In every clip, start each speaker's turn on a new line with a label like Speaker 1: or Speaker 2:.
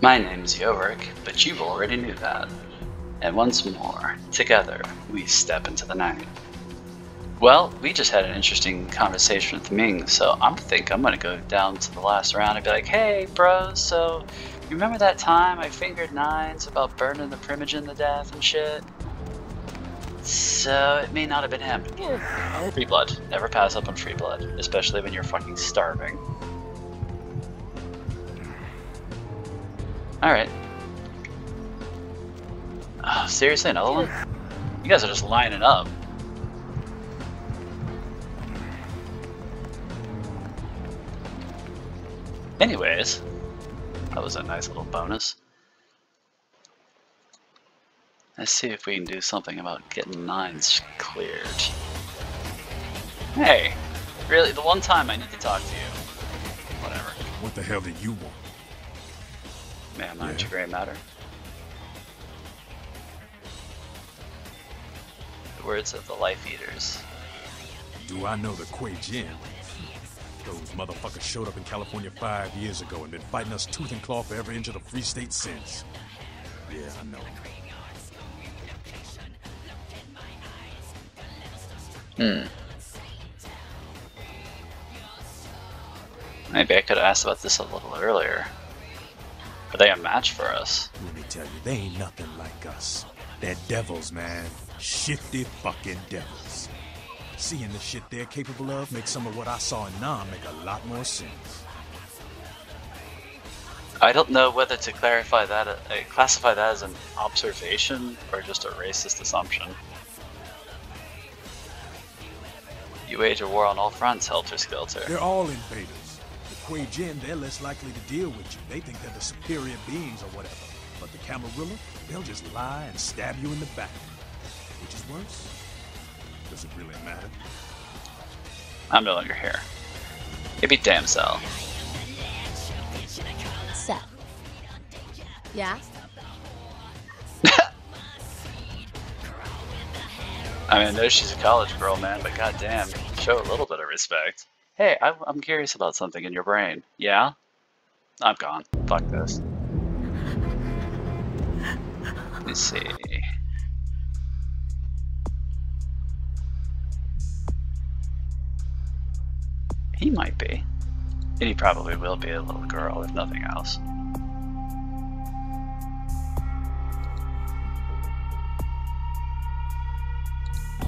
Speaker 1: My name's Yorick, but you already knew that. And once more, together, we step into the night. Well, we just had an interesting conversation with Ming, so I'm think I'm gonna go down to the last round and be like, hey, bros, so you remember that time I fingered nines about burning the primogen to death and shit? So it may not have been him. Oh, free blood. Never pass up on free blood, especially when you're fucking starving. Alright. Oh, seriously, another one? You guys are just lining up. Anyways, that was a nice little bonus. Let's see if we can do something about getting nines cleared. Hey, really, the one time I need to talk to you. Whatever.
Speaker 2: What the hell do you want?
Speaker 1: Man, mind
Speaker 2: Yeah.
Speaker 1: your gray matter. The words of the Life Eaters.
Speaker 2: Do I know the Kuei Jin? Those motherfuckers showed up in California five years ago and been fighting us tooth and claw for every inch of the free state since. Yeah, I know.
Speaker 1: Hmm. Maybe I could have asked about this a little earlier. Are they a match for us?
Speaker 2: Let me tell you, they ain't nothing like us. They're devils, man. Shifty fucking devils. Seeing the shit they're capable of makes some of what I saw in Nam make a lot more sense.
Speaker 1: I don't know whether to clarify that, uh, classify that as an observation or just a racist assumption. You wage a war on all fronts, Helter Skelter.
Speaker 2: They're all invaders. The Kuei Jin, they're less likely to deal with you. They think they're the superior beings or whatever. But the Camarilla, they'll just lie and stab you in the back. Which is worse? Does it really matter?
Speaker 1: I'm no longer here. Maybe Damsel.
Speaker 3: So. Yeah?
Speaker 1: I mean, I know she's a college girl, man, but goddamn, show a little bit of respect. Hey, I, I'm curious about something in your brain. Yeah? I'm gone. Fuck this. Let me see. He might be. And he probably will be a little girl, if nothing else.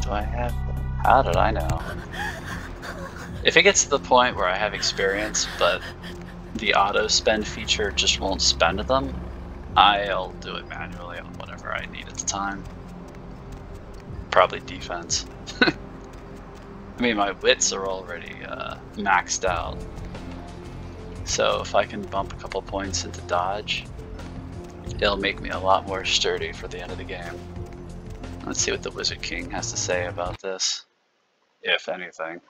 Speaker 1: Do I have... How did I know? If it gets to the point where I have experience, but the auto spend feature just won't spend them, I'll do it manually on whatever I need at the time. Probably defense. I mean, my wits are already uh, maxed out. So if I can bump a couple points into dodge, it'll make me a lot more sturdy for the end of the game. Let's see what the Wizard King has to say about this, if anything.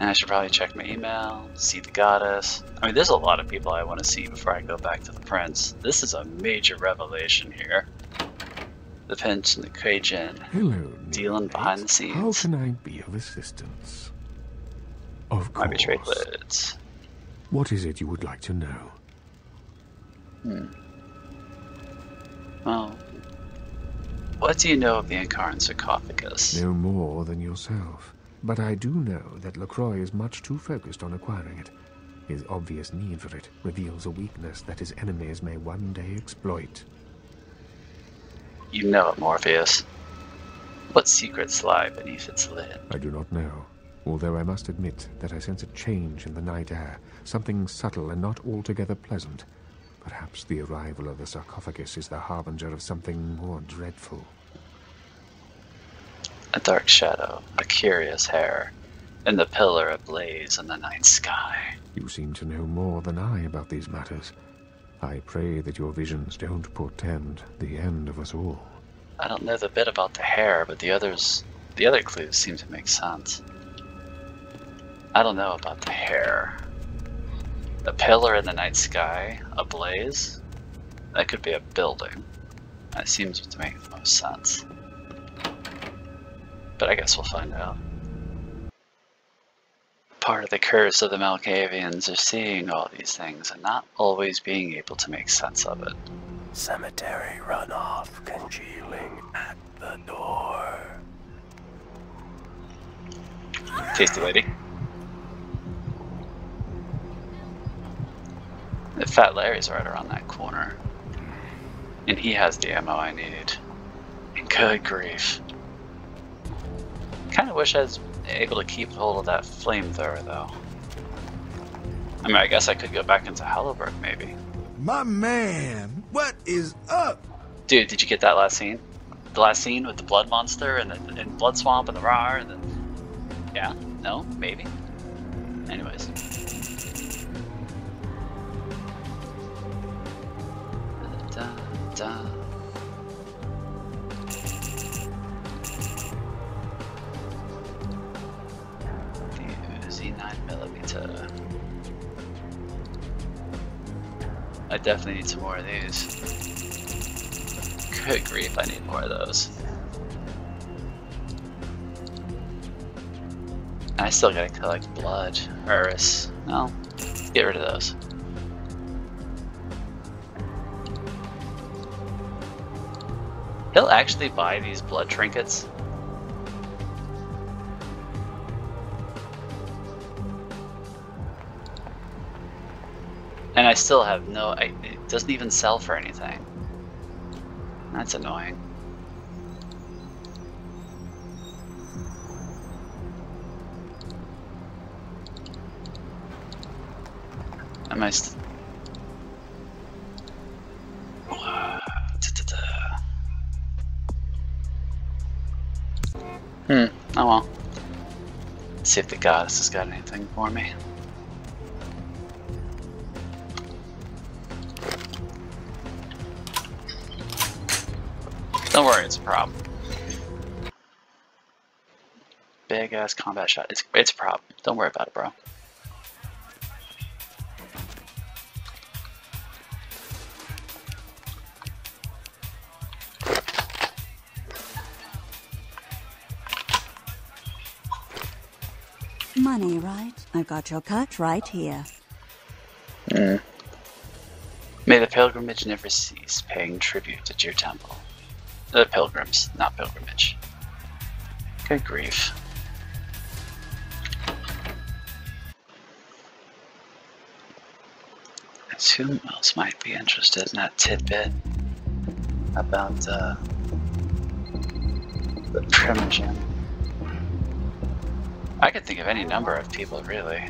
Speaker 1: And I should probably check my email, see the goddess. I mean, there's a lot of people I want to see before I go back to the prince. This is a major revelation here. The pinch and the Krajan.
Speaker 4: Hello,
Speaker 1: Dealing behind the scenes.
Speaker 4: How can I be of assistance? Of course.
Speaker 1: My betrayed lids.
Speaker 4: What is it you would like to know?
Speaker 1: Hmm. Well, what do you know of the Incarnate sarcophagus?
Speaker 4: No more than yourself. But I do know that Lacroix is much too focused on acquiring it. His obvious need for it reveals a weakness that his enemies may one day exploit.
Speaker 1: You know it, Morpheus. What secrets lie beneath its lid?
Speaker 4: I do not know. Although I must admit that I sense a change in the night air, something subtle and not altogether pleasant. Perhaps the arrival of the sarcophagus is the harbinger of something more dreadful.
Speaker 1: A dark shadow, a curious hair, and the pillar ablaze in the night sky.
Speaker 4: You seem to know more than I about these matters. I pray that your visions don't portend the end of us all.
Speaker 1: I don't know the bit about the hair, but the others, the other clues seem to make sense. I don't know about the hair. A pillar in the night sky, ablaze? That could be a building. That seems to make the most sense. But I guess we'll find out. part of the curse of the Malkavians is seeing all these things and not always being able to make sense of it.
Speaker 5: Cemetery runoff congealing at the door.
Speaker 1: Tasty lady. The Fat Larry's right around that corner. And he has the ammo I need. And good grief. Kinda wish I was able to keep hold of that flamethrower though. I mean, I guess I could go back into Halliburton maybe.
Speaker 2: My man, what is up?
Speaker 1: Dude, did you get that last scene? The last scene with the blood monster and the and blood swamp and the rar and the yeah, no, maybe. Anyways. Da, da. The definitely need some more of these. Good grief, I need more of those. I still gotta collect blood. Urus. Well, get rid of those. He'll actually buy these blood trinkets. Still have no, I, it doesn't even sell for anything. That's annoying. Am I st- Hmm, oh well. Let's see if the goddess has got anything for me. It's a problem. Big ass combat shot. It's it's a problem. Don't worry about it, bro.
Speaker 6: Money, right? I've got your cut right here.
Speaker 1: May the pilgrimage never cease, paying tribute at your temple. The pilgrims, not pilgrimage. Good grief. Let's Who else might be interested in that tidbit about uh, the primogen? I could think of any number of people, really.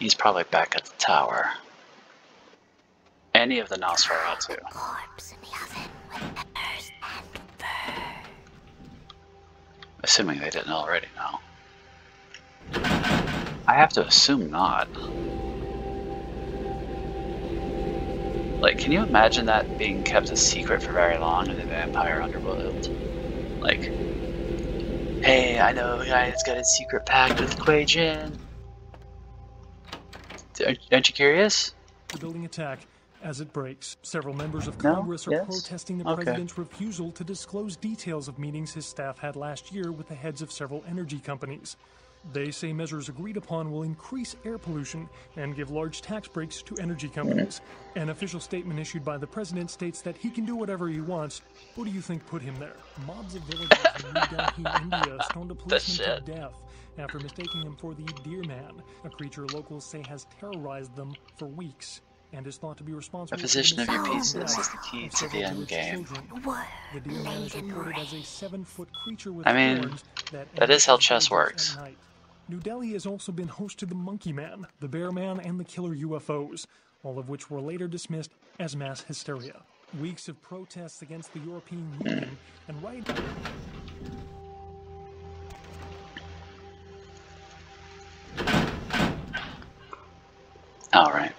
Speaker 1: He's probably back at the tower. Any of the Nosferatu.
Speaker 3: Corpse in the oven with peppers and fur.
Speaker 1: Assuming they didn't already know. I have to assume not. Like, can you imagine that being kept a secret for very long in the Vampire Underworld? Like, hey, I know a guy that's got a secret pact with Kuei Jin. Aren't aren't you curious?
Speaker 7: the building attack as it breaks. Several members of
Speaker 1: No?
Speaker 7: Congress are
Speaker 1: Yes?
Speaker 7: protesting the
Speaker 1: Okay.
Speaker 7: president's refusal to disclose details of meetings his staff had last year with the heads of several energy companies. They say measures agreed upon will increase air pollution and give large tax breaks to energy companies. An official statement issued by the president states that he can do whatever he wants. What do you think put him there? Mobs of villagers in New Delhi, India stoned a policeman
Speaker 1: shit.
Speaker 7: to death after mistaking him for the Deer Man, a creature locals say has terrorized them for weeks and is thought to be responsible
Speaker 1: The position of your pieces is the key to the end game.
Speaker 3: What?
Speaker 7: The deer man is reported as a seven-foot creature with
Speaker 1: I mean,
Speaker 7: that,
Speaker 1: that is how chess works.
Speaker 7: New Delhi has also been host to the Monkey Man, the Bear Man, and the Killer UFOs, all of which were later dismissed as mass hysteria. Weeks of protests against the European Union hmm. and right
Speaker 1: All right.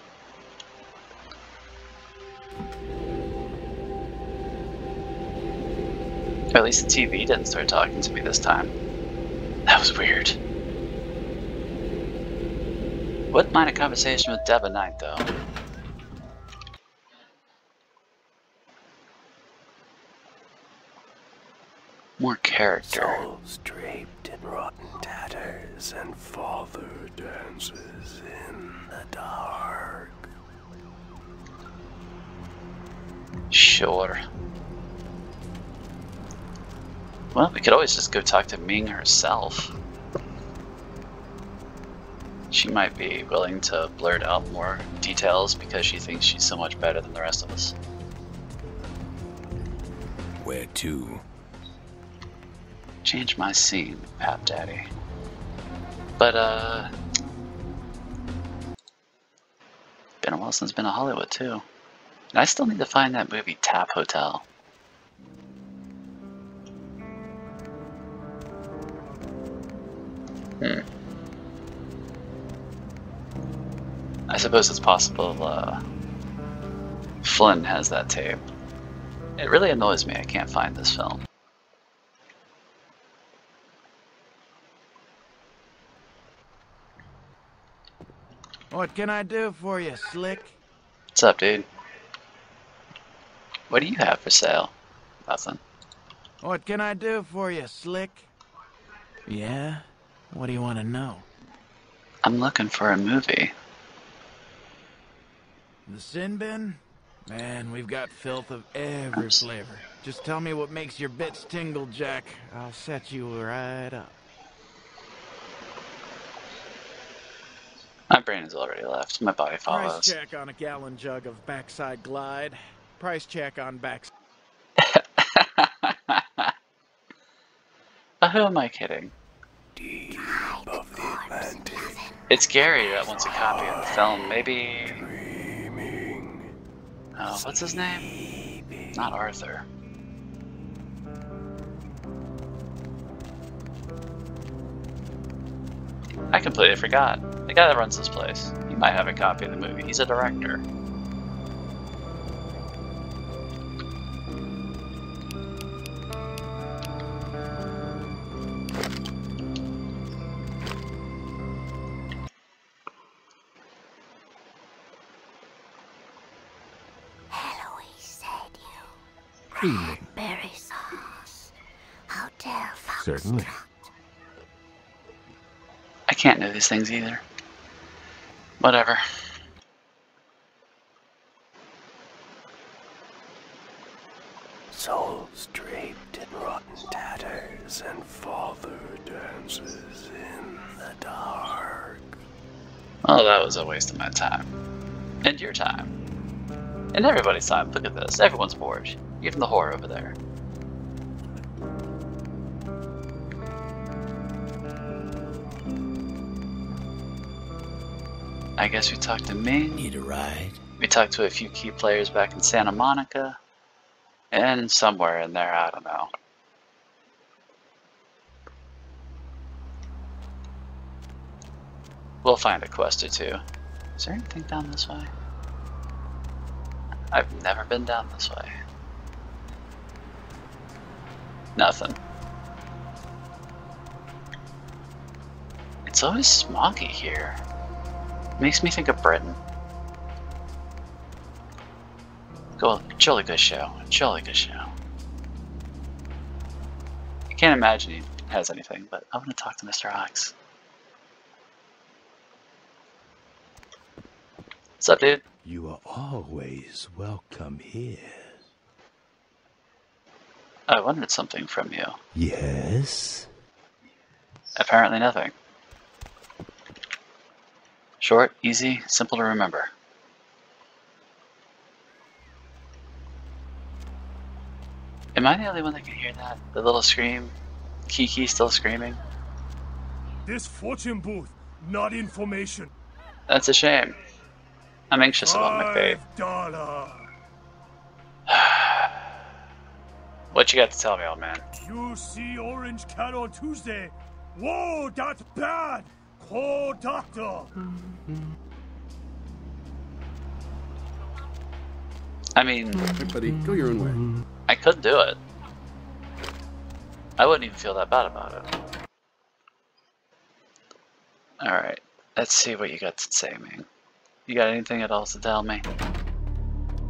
Speaker 1: At least the TV didn't start talking to me this time. That was weird. Wouldn't mind a conversation with Deb of Night, though. More character.
Speaker 5: Souls draped in rotten tatters and father dances in dark.
Speaker 1: Sure. Well, we could always just go talk to Ming herself. She might be willing to blurt out more details because she thinks she's so much better than the rest of us.
Speaker 2: Where to?
Speaker 1: Change my scene, Pap Daddy. But, uh. While since been to Hollywood, too. And I still need to find that movie Tap Hotel. Hmm. I suppose it's possible uh, Flynn has that tape. It really annoys me I can't find this film.
Speaker 8: What can I do for you, Slick?
Speaker 1: What's up, dude? What do you have for sale? Nothing.
Speaker 8: What can I do for you, Slick? Yeah? What do you want to know?
Speaker 1: I'm looking for a movie.
Speaker 8: The sin bin? Man, we've got filth of every
Speaker 1: Oops.
Speaker 8: flavor. Just tell me what makes your bits tingle, Jack. I'll set you right up.
Speaker 1: Brain has already left. My body follows.
Speaker 8: Price check on a gallon jug of backside glide. Price check on back.
Speaker 1: Uh, who am I kidding?
Speaker 5: Deep of the Atlantic,
Speaker 1: It's Gary that wants a copy of the film. Maybe. Oh, what's his name? Not Arthur. I completely forgot. The guy that runs this place. He might have a copy of the movie. He's a director.
Speaker 3: Eloise said you.
Speaker 4: Cleaning.
Speaker 3: Berry sauce. Hotel Fox.
Speaker 4: Certainly.
Speaker 1: I can't know these things either. Whatever.
Speaker 5: Souls draped in rotten tatters, and father dances in the dark.
Speaker 1: Oh, that was a waste of my time. And your time. And everybody's time. Look at this. Everyone's bored. Even the whore over there. I guess we talked to Ming.
Speaker 2: Need a ride?
Speaker 1: We talked to a few key players back in Santa Monica. And somewhere in there, I don't know. We'll find a quest or two. Is there anything down this way? I've never been down this way. Nothing. It's always smoggy here. Makes me think of Britain. Go, jolly good show. Jolly good show. I can't imagine he has anything, but I'm gonna talk to Mr. Ox. What's up, dude?
Speaker 2: You are always welcome here.
Speaker 1: I wanted something from you.
Speaker 2: Yes?
Speaker 1: Apparently nothing. Short, easy, simple to remember. Am I the only one that can hear that? The little scream? Kiki still screaming?
Speaker 7: This fortune booth, not information.
Speaker 1: That's a shame. I'm anxious about my
Speaker 7: dollar.
Speaker 1: What you got to tell me, old man?
Speaker 7: You see Orange Cat on Tuesday. Whoa, that's bad. Call doctor.
Speaker 1: I mean,
Speaker 9: Hey, buddy, go your own way.
Speaker 1: I could do it. I wouldn't even feel that bad about it. Alright, let's see what you got to say, man. You got anything at all to tell me?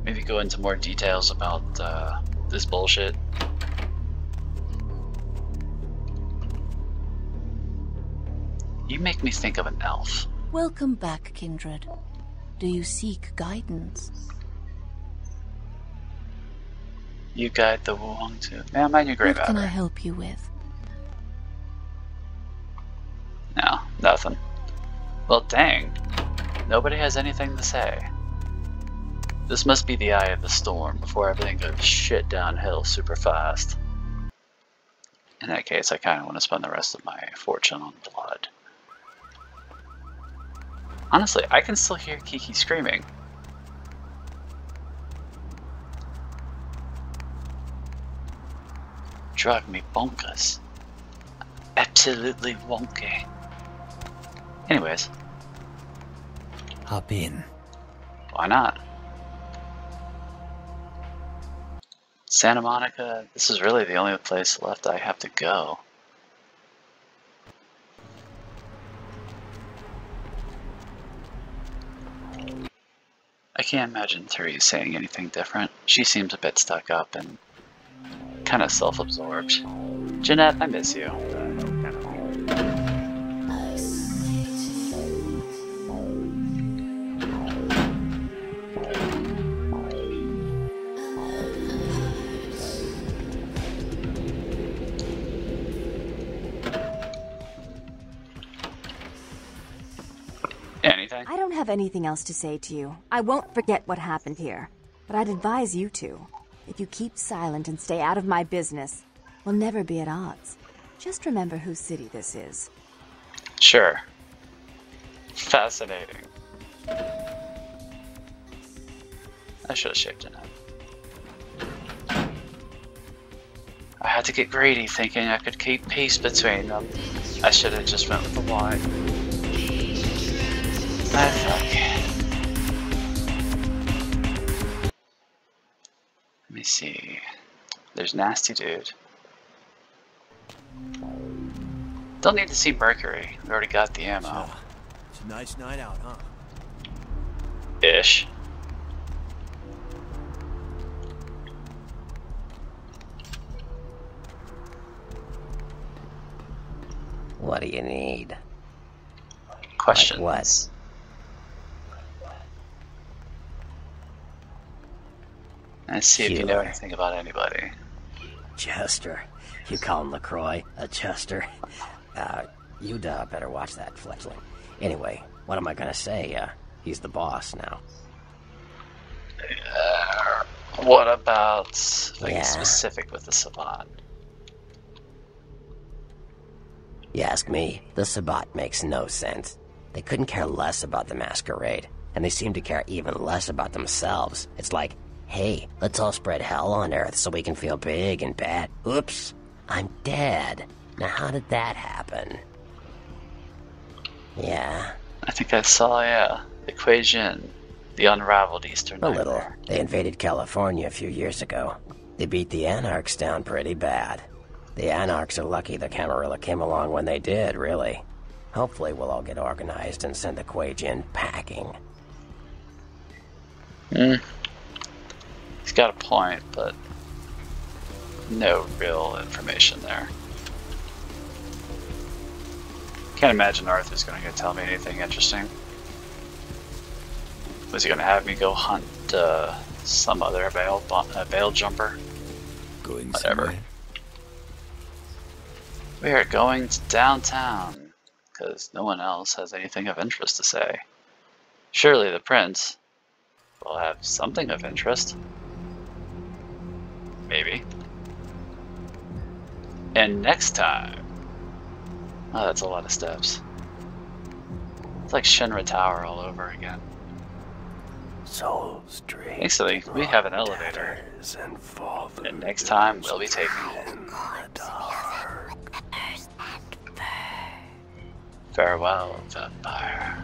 Speaker 1: Maybe go into more details about uh, this bullshit. You make me think of an elf.
Speaker 6: Welcome back, Kindred. Do you seek guidance?
Speaker 1: You guide the Wulong to. Yeah, my new grave
Speaker 6: What can I help you with?
Speaker 1: No, nothing. Well, dang. Nobody has anything to say. This must be the eye of the storm before everything goes shit downhill super fast. In that case, I kind of want to spend the rest of my fortune on blood. Honestly, I can still hear Kiki screaming. Drug me bonkers. Absolutely wonky. Anyways,
Speaker 5: Hop in.
Speaker 1: why not? Santa Monica, this is really the only place left I have to go. Can't imagine Therese saying anything different. She seems a bit stuck up and kind of self absorbed. Jeanette, I miss you. Anything?
Speaker 10: I don't have anything else to say to you. I won't forget what happened here. But I'd advise you to. If you keep silent and stay out of my business, we'll never be at odds. Just remember whose city this is.
Speaker 1: Sure. Fascinating. I should have shaved it. up. I had to get greedy thinking I could keep peace between them. I should have just went with the white. Ah, fuck. Let me see. There's Nasty Dude. Don't need to see Mercurio. We already got the ammo.
Speaker 5: It's a nice night out, huh?
Speaker 1: Ish.
Speaker 11: What do you need?
Speaker 1: Questions.
Speaker 11: what?
Speaker 1: Let's see if you know anything about anybody.
Speaker 11: Chester. You call him LaCroix? A Chester? Uh, you uh, better watch that, fledgling. Anyway, what am I gonna say? Uh, he's the boss now.
Speaker 1: Uh, what about like
Speaker 11: Yeah.
Speaker 1: specific with the Sabbat?
Speaker 11: You ask me, the Sabbat makes no sense. They couldn't care less about the masquerade, and they seem to care even less about themselves. It's like, hey, let's all spread hell on Earth so we can feel big and bad. Oops, I'm dead. Now, how did that happen? Yeah,
Speaker 1: I think I saw, yeah, Equation, the unraveled Eastern
Speaker 11: a
Speaker 1: Nightmare.
Speaker 11: little. They invaded California a few years ago. They beat the Anarchs down pretty bad. The Anarchs are lucky the Camarilla came along when they did, really. Hopefully, we'll all get organized and send the Kuei Jin packing.
Speaker 1: Hmm. He's got a point, but no real information there. Can't imagine Arthur's going to tell me anything interesting. Was he going to have me go hunt uh, some other veil, uh, jumper?
Speaker 5: Going
Speaker 1: Whatever.
Speaker 5: somewhere?
Speaker 1: We are going to downtown because no one else has anything of interest to say. Surely the prince will have something of interest. Maybe. And next time. Oh, that's a lot of steps. It's like Shinra Tower all over again.
Speaker 5: Soul Street.
Speaker 1: Thankfully, we have an elevator.
Speaker 5: tatters And,
Speaker 1: And next time, we'll be taking
Speaker 5: in the dark.
Speaker 1: Farewell, vampire.